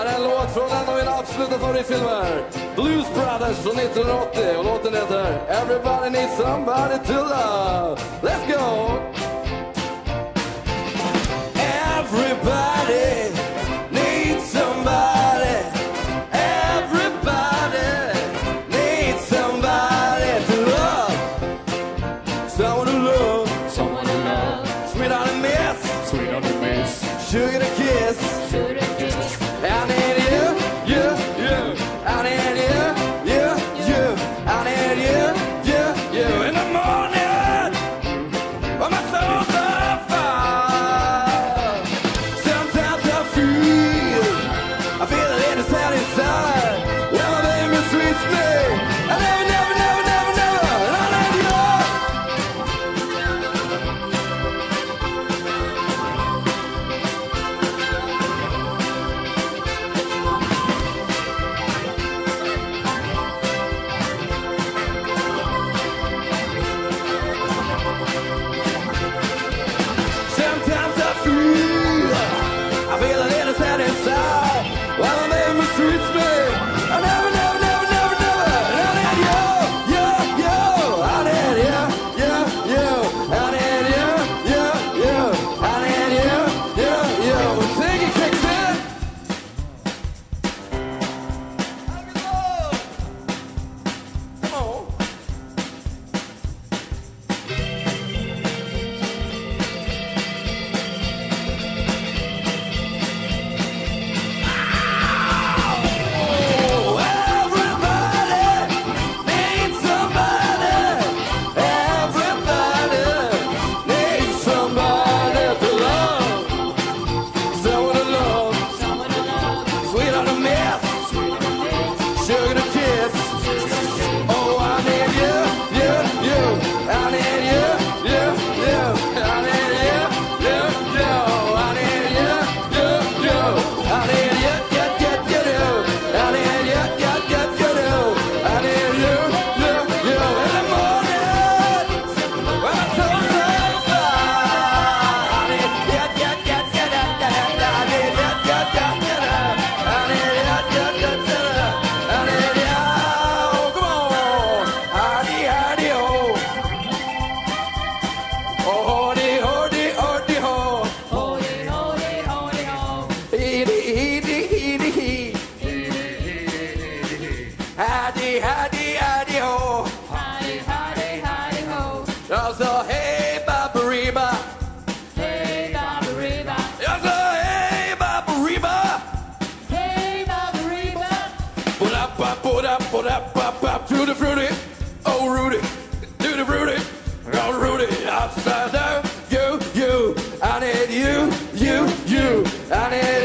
Här är en låt från en av mina absoluta favoritfilmer. Blues Brothers från 1980 och låten heter Everybody needs somebody to love. Let's go! Everybody needs somebody. Everybody needs somebody to love. Someone to love. Someone to love. Sweet on a miss. Sweet on a miss. Sugar to kiss. treats me I said, hey, Baba Reba. Hey, Baba Reba. I said, hey, Baba Reba. Hey, Baba Reba. Put up, pop, put up, put up, pop, pop, fruity, fruity. Oh, Rudy, do the fruity. Oh, Rudy, I said, no, you, you, I need you, you, you, I need